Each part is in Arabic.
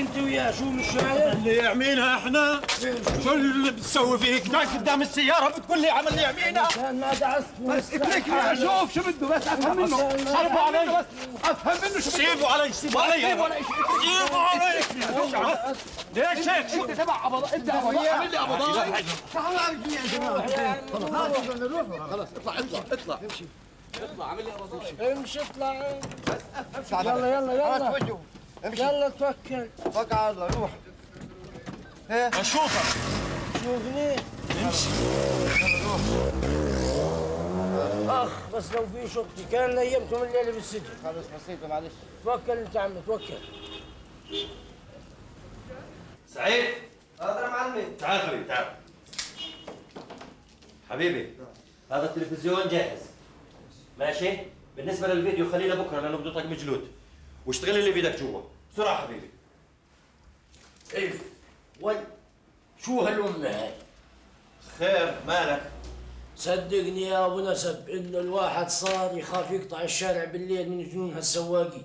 انت وياه شو مش شايف؟ اللي يعمينا إحنا. شو اللي بتسوي فيك؟ جاي قدام السيارة بتقول لي عمل لي يعمينا. عشان ما دعست بس اتركني أشوف شو بده بس أفهم منه. حربوا علي بس أفهم منه شو سيبوا علي سيبوا علي. سيبوا علي. ليش هيك؟ شو إنت تبع أبضاء إنت أبضاء. عامل لي أبضاء. امشي اطلع يلا يلا يلا. يلا توكل. توكل على الله روح أشوفك. شوفني. أخ بس لو في شرطي كان نيمتم الليلة بالسجن. خلص بسيطة معلش. توكل انت عمي توكل. سعيد. هذا يا معلمي. تعال حبيبي تعال. حبيبي هذا التلفزيون جاهز. ماشي؟ بالنسبة للفيديو خلينا بكرة لأنه بده طق مجلود. واشتغل اللي بيدك جوا. بسرعة حبيبي. ايف وي. شو هالأمة هاي؟ خير مالك. صدقني يا أبو نسب إنه الواحد صار يخاف يقطع الشارع بالليل من جنون هالسواقي.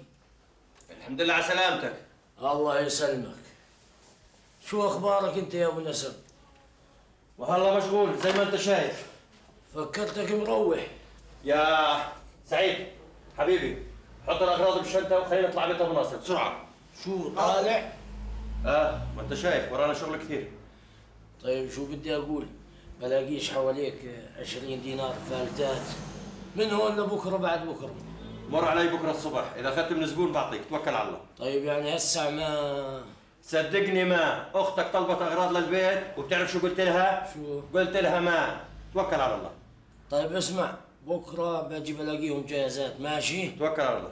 الحمد لله على سلامتك. الله يسلمك. شو أخبارك أنت يا أبو نسب؟ والله مشغول زي ما أنت شايف. فكرتك مروح. يا سعيد حبيبي. حط الأغراض بالشنطة وخلينا نطلع بيت أبو ناصر. بسرعة. شو طالع؟ آه ما أنت شايف ورانا شغل كثير. طيب شو بدي أقول؟ بلاقيش حواليك عشرين دينار فالتات. من هون لبكرة بعد بكرة. مر علي بكرة الصبح. إذا أخذت من زبون بعطيك. توكل على الله. طيب يعني هسه ما صدقني ما. أختك طلبت أغراض للبيت وبتعرف شو قلت لها؟ شو؟ قلت لها ما. توكل على الله. طيب اسمع. بكره باجي بلاقيهم جاهزات ماشي توكل على الله